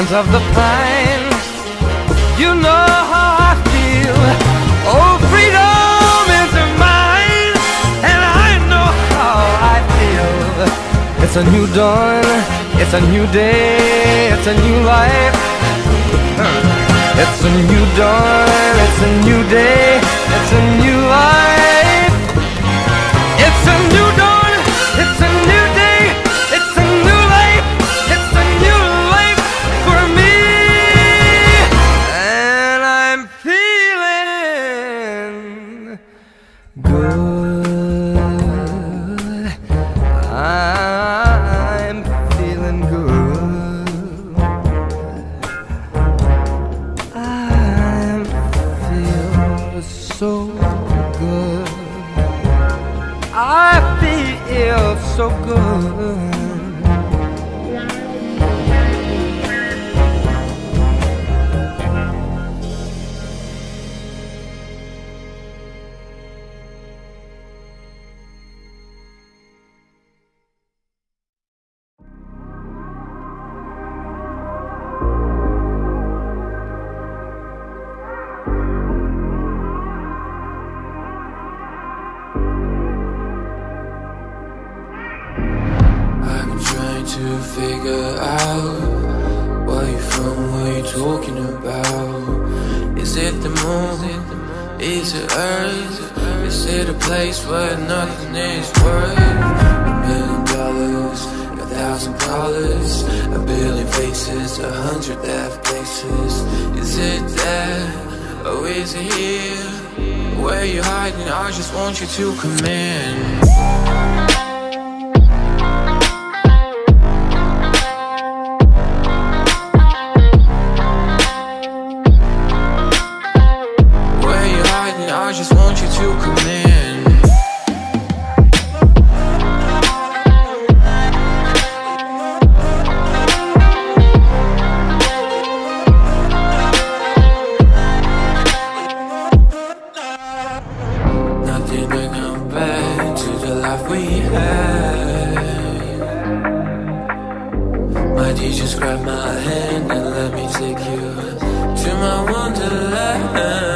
Scent of the pine, you know how I feel. Oh, freedom is mine, and I know how I feel. It's a new dawn, it's a new day, it's a new life. It's a new dawn, it's a new day, it's a new to figure out where you from, what you talking about. Is it the moon? Is it Earth? Is it a place where nothing is worth a million dollars, a thousand dollars, a billion faces, a hundred death places? Is it there or is it here? Where you hiding? I just want you to come in. Why'd you just grab my hand and let me take you to my wonderland?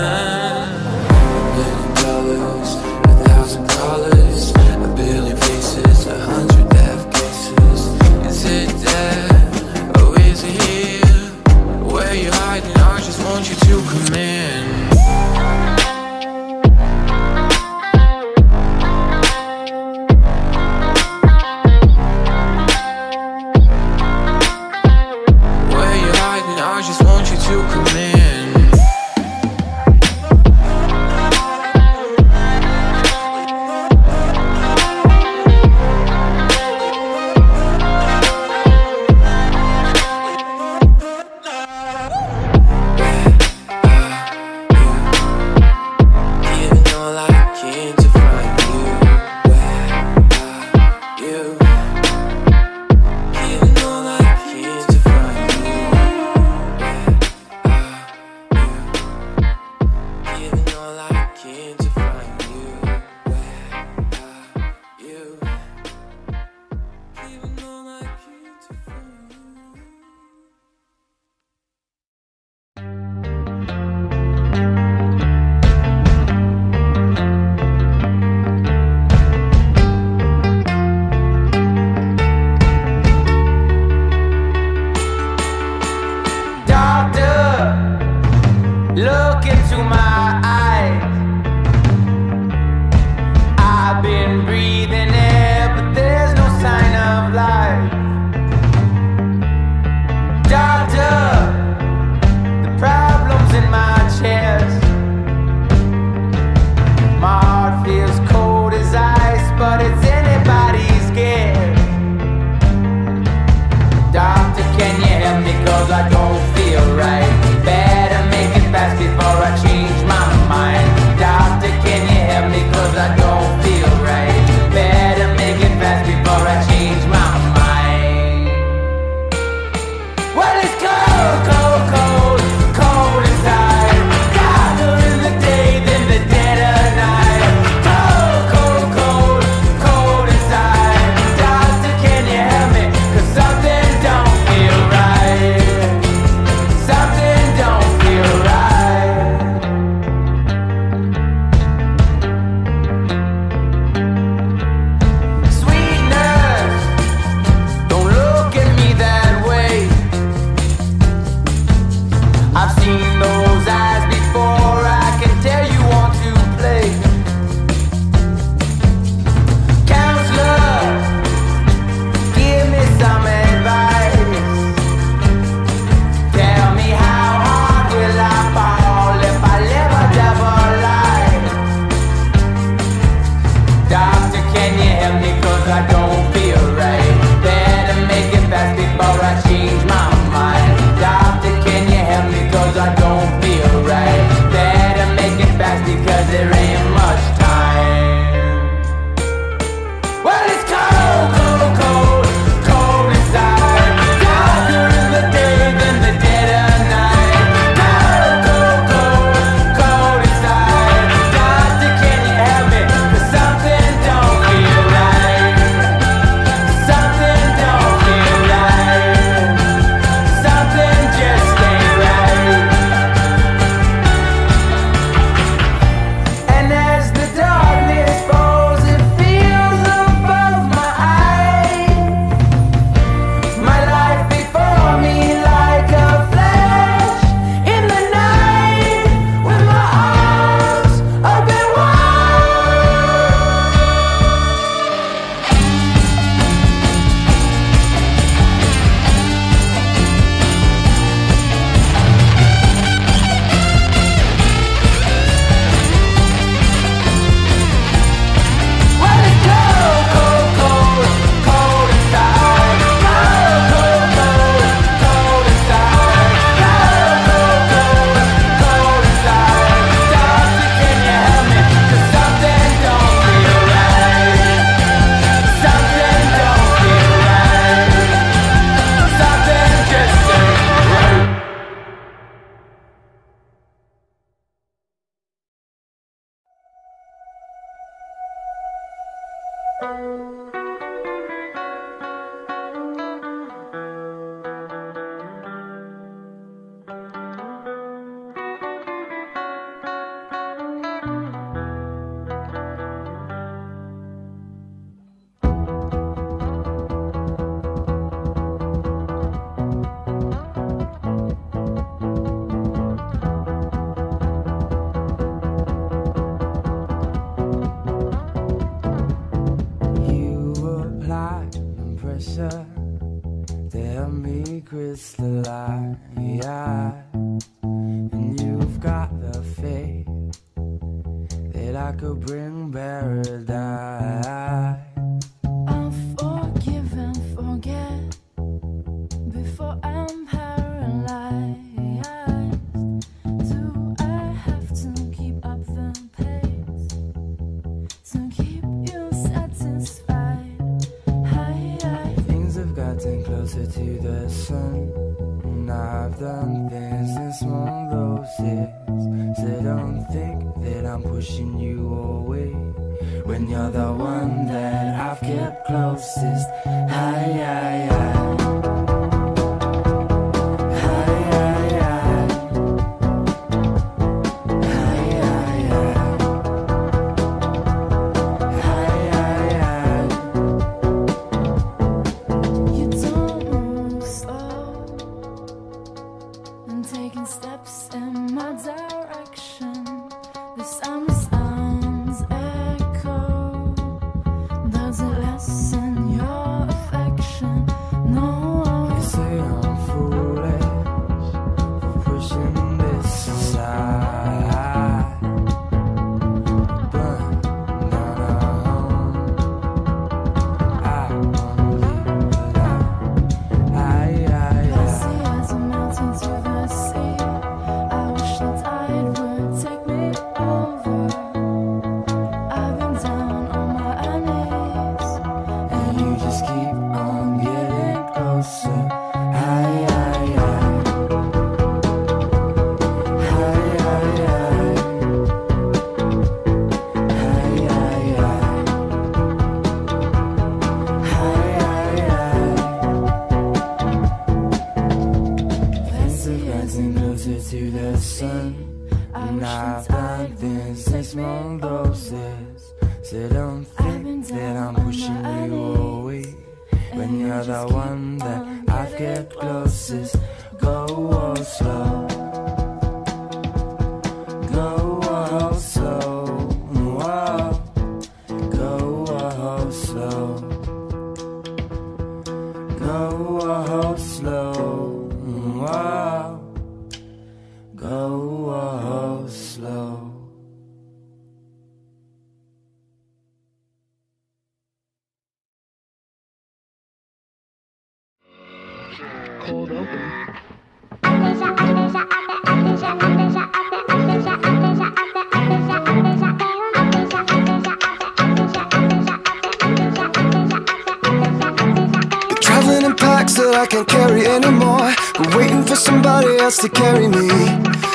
I can't carry anymore. But waiting for somebody else to carry me.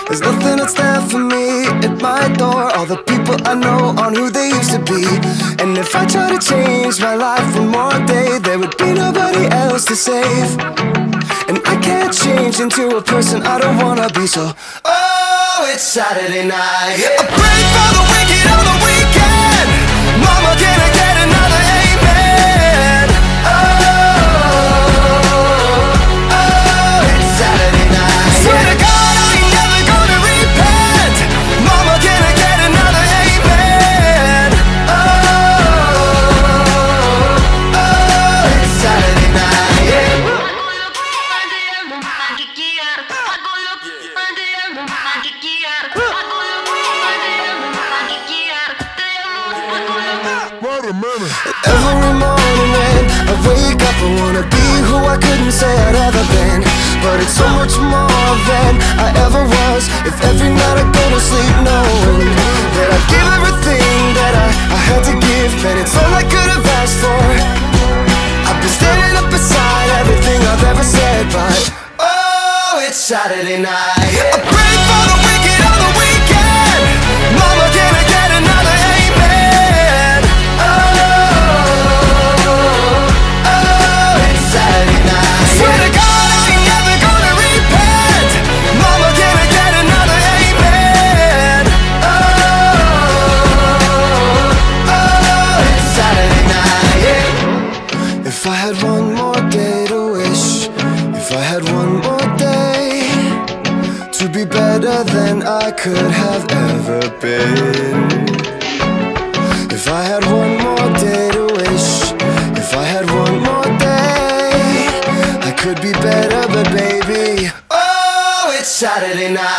There's nothing that's there for me at my door. All the people I know aren't who they used to be. And if I try to change my life one more day, there would be nobody else to save. And I can't change into a person I don't wanna be. So, oh, it's Saturday night. I pray for the wicked on the weekend. Mama, can I get another Every morning when I wake up, I wanna be who I couldn't say I'd ever been. But it's so much more than I ever was. If every night I go to sleep knowing that I give everything that I, I had to give, then it's all I could have asked for. I've been standing up beside everything I've ever said, but oh, it's Saturday night. I pray for the could have ever been. If I had one more day to wish, if I had one more day, I could be better, but baby, oh, it's Saturday night.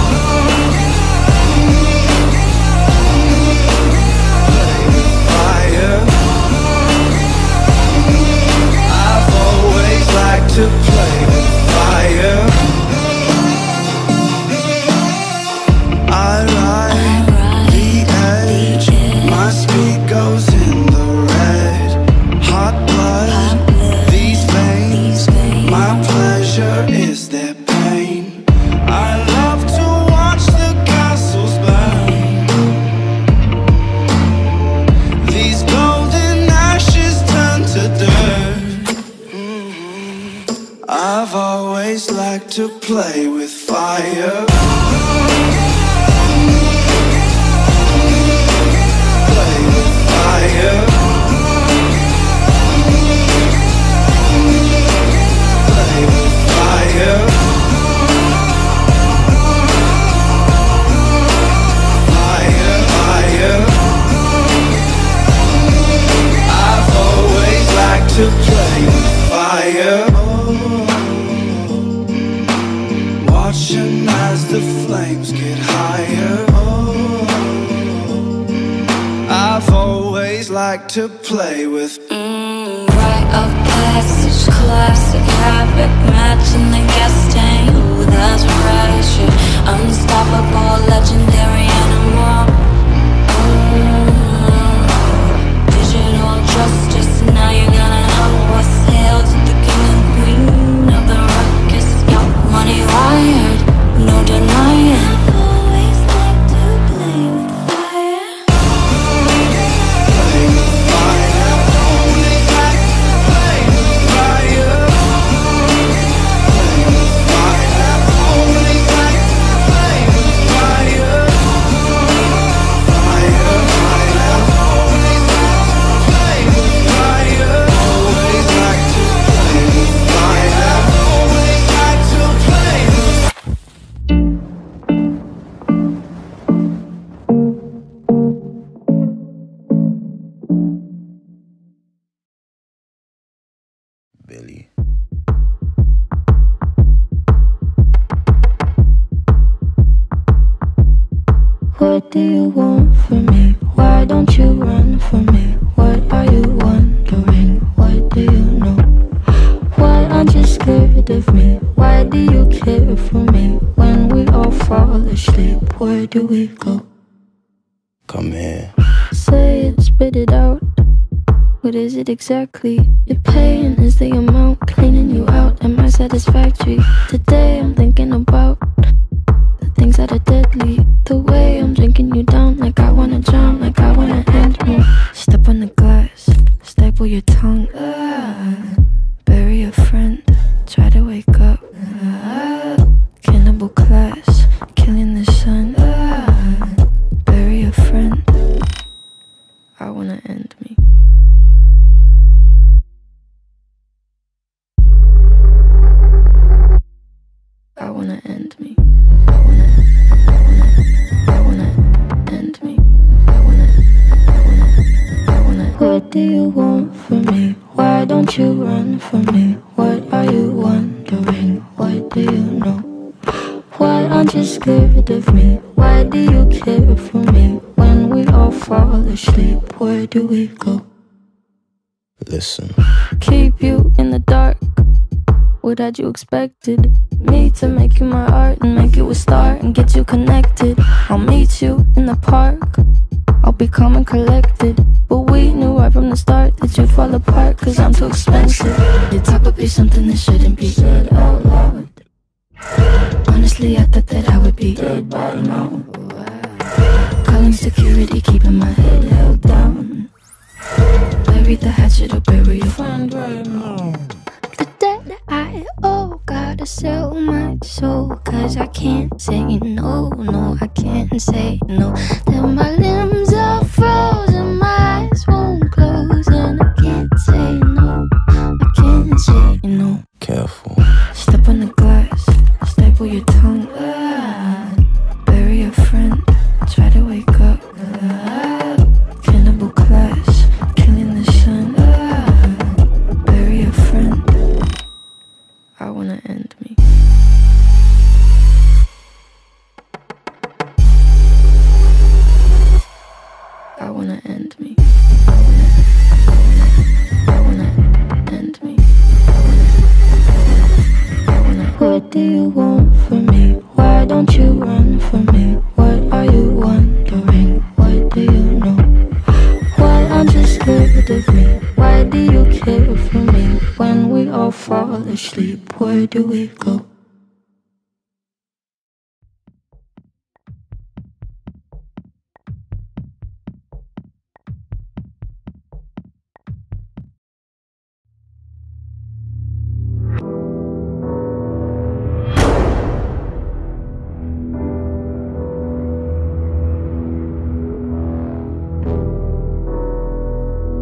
To play with fire. To play with fire. Run from me? What are you wondering? What do you know? Why aren't you scared of me? Why do you care for me? When we all fall asleep, where do we go? Come here. Say it, spit it out. What is it exactly? Your pain is the amount cleaning you out. Am I satisfactory? Today I'm thinking about things that are deadly. The way I'm drinking you down, like I wanna drown, like I wanna end me. Step on the glass, staple your tongue. Ah, bury a friend, try to wake up. Ah, cannibal class, killing the Don't you run from me? What are you wondering? What do you know? Why aren't you scared of me? Why do you care for me? When we all fall asleep, where do we go? Listen. keep you in the dark. What had you expected? Me to make you my art and make you a star and get you connected. I'll meet you in the park. I'll be calm and collected. But we knew right from the start that you'd fall apart cause I'm too expensive. Your talk would be something that shouldn't be said out loud. Honestly, I thought that I would be dead by now. Calling security, keeping my head held down. Bury the hatchet or bury your friend right now like the debt I owe. Gotta sell my soul, cause I can't say no, no, I can't say no. Then my limbs are frozen, my eyes won't close, and I can't say no, I can't say no. Careful. Step on the glass, staple your tongue. sleep? Where do we go?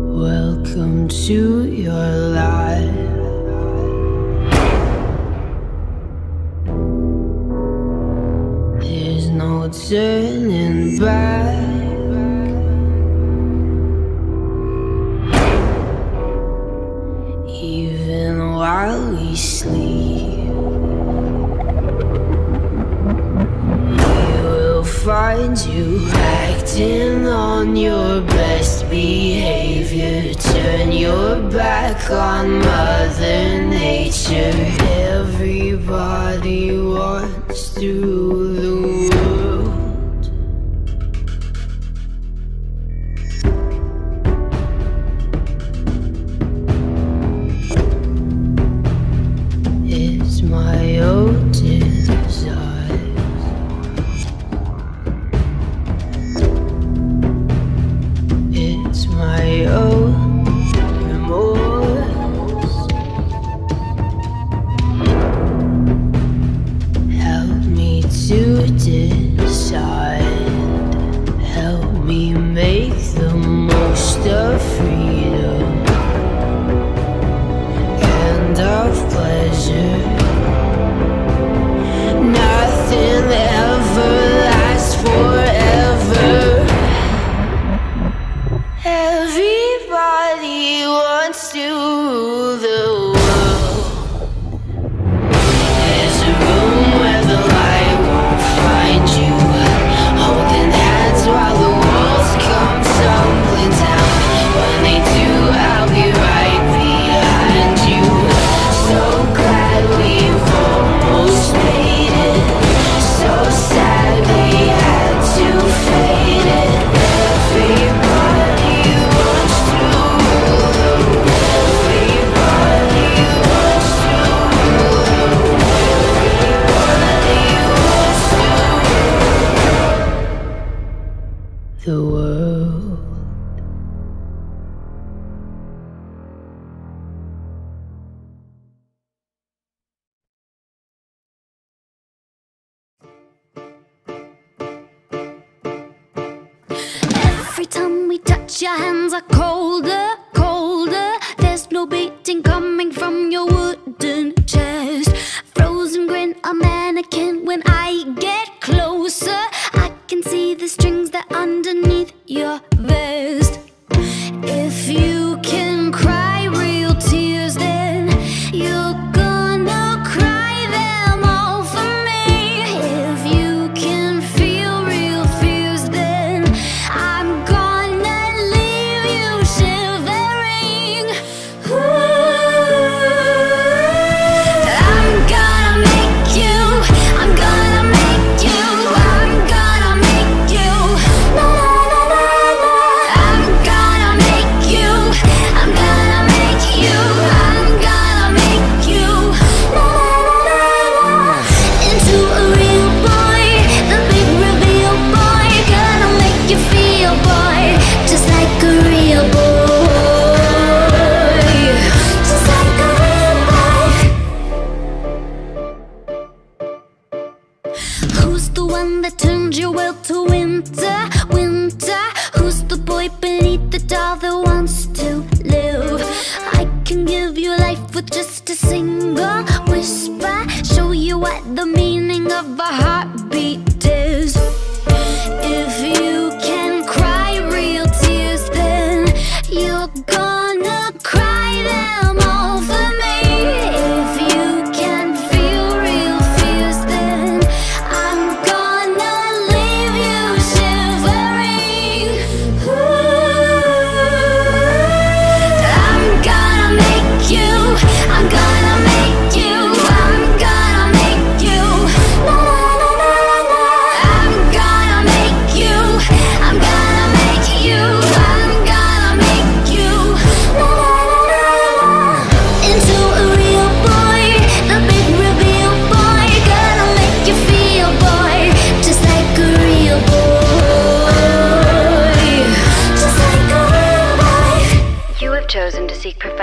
Welcome to your life. turning back. Even while we sleep, we will find you acting on your best behavior. Turn your back on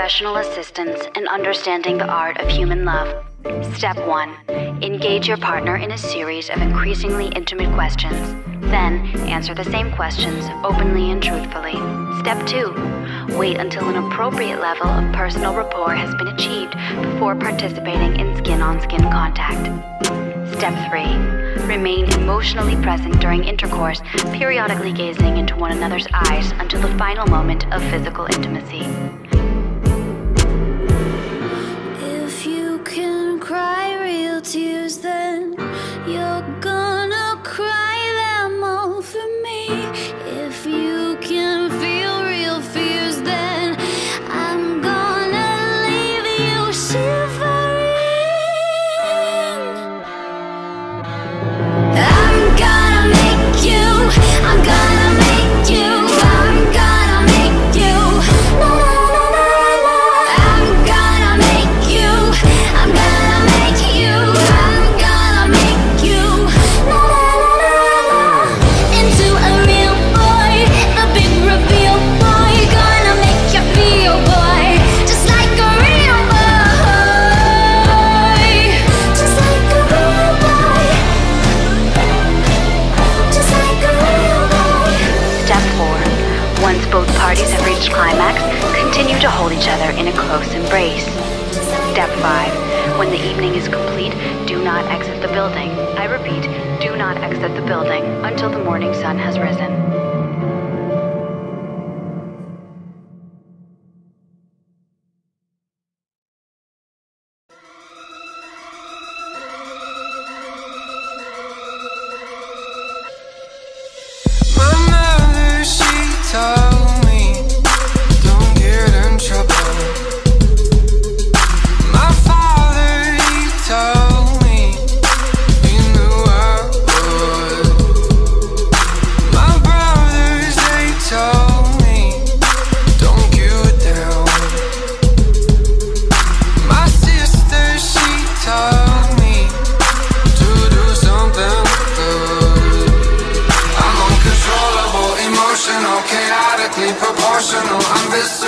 professional assistance in understanding the art of human love. Step 1 Engage your partner in a series of increasingly intimate questions. Then, answer the same questions openly and truthfully. Step 2 Wait until an appropriate level of personal rapport has been achieved before participating in skin on skin contact. Step 3 Remain emotionally present during intercourse, periodically gazing into one another's eyes until the final moment of physical intimacy. the building until the morning sun has risen. just